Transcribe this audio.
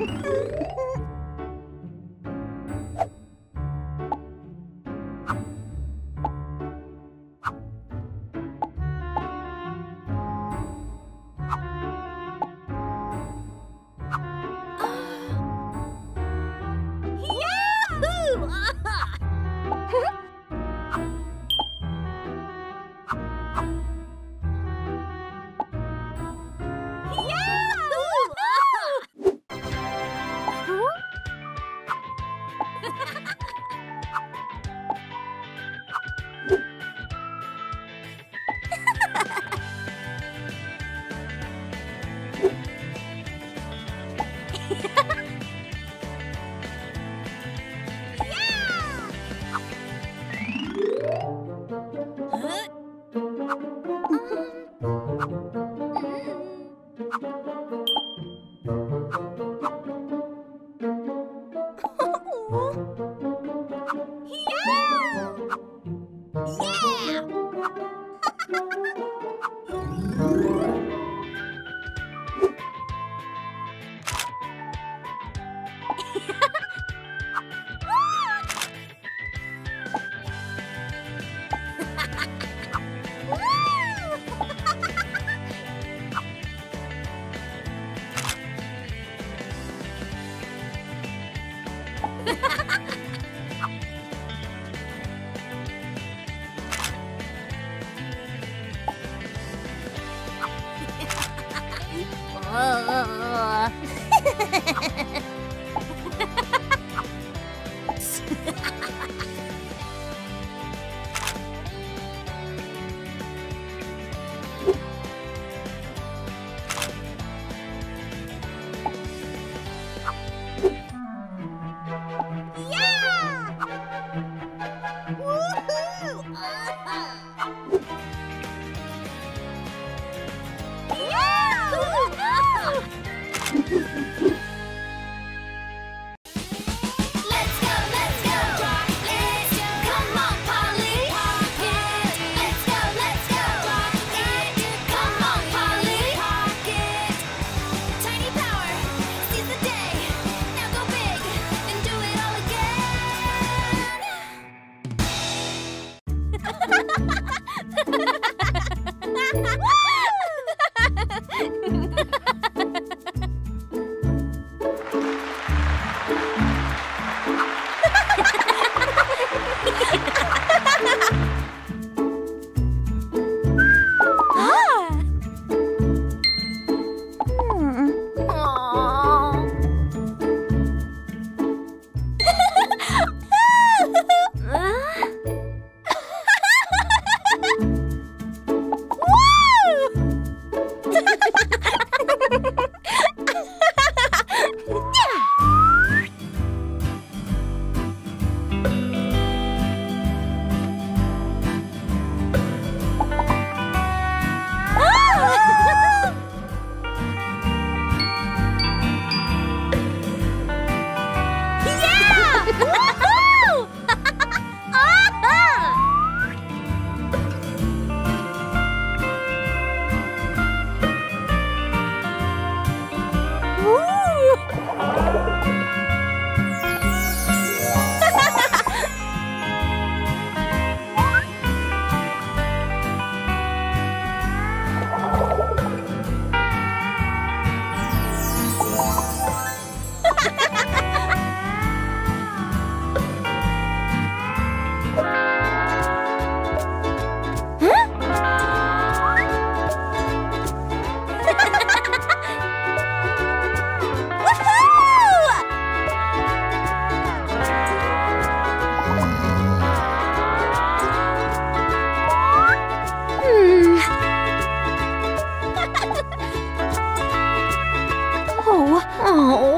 Ah. Yahoo! Let's Ha ha ha ha! Oh, oh.